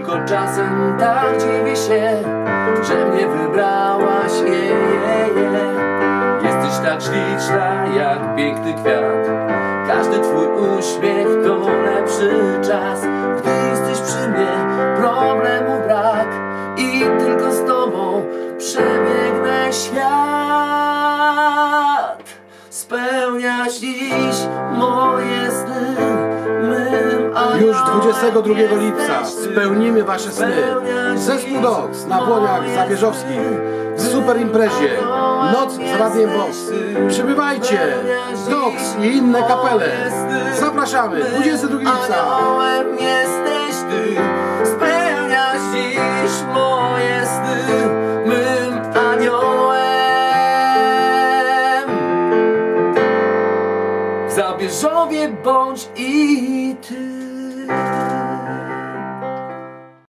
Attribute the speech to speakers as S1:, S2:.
S1: czasem tak dziwię się, że mnie wybrałaś, je, je, je. Jesteś tak śliczna jak piękny kwiat. Każdy twój uśmiech to lepszy czas. Gdy jesteś przy mnie, problemu brak. I tylko z tobą przebiegnę świat. Spełniasz dziś moje
S2: Już
S1: aniołem
S2: 22 lipca spełnimy wasze sny. Zespół Dox na Błoniach Zabierzowskich w super imprezie Noc z Radiem Box. Przybywajcie! Dox i inne kapele. Zapraszamy! 22 lipca!
S1: Aniołem jesteś ty, spełniasz dziś moje sny, mym aniołem. Zabierzowie bądź i ty. Thank you.